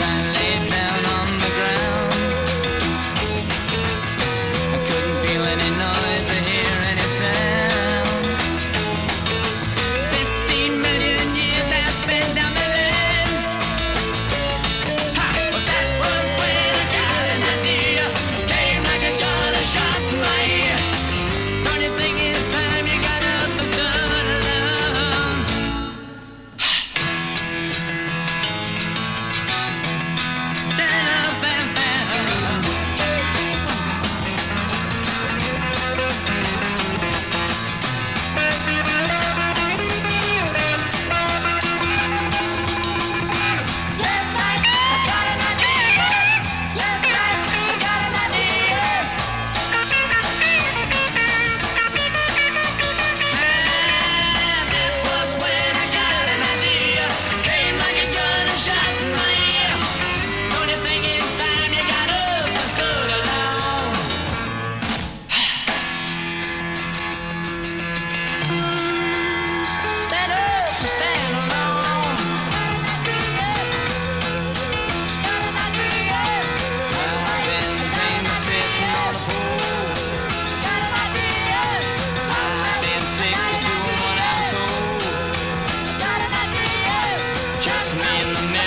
land. just me and the